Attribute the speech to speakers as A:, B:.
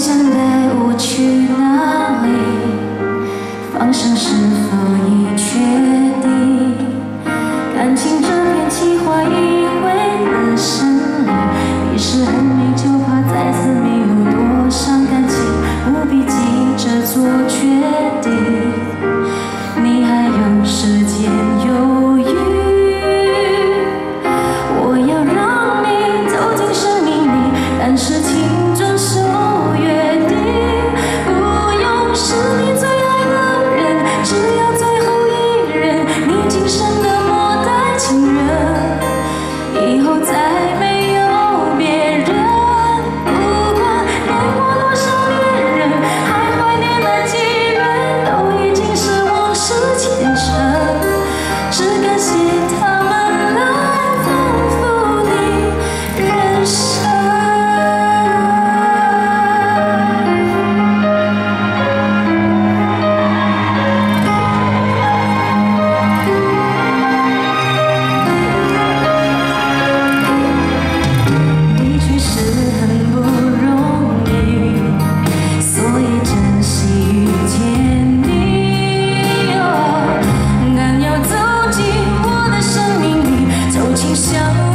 A: 想带我去哪笑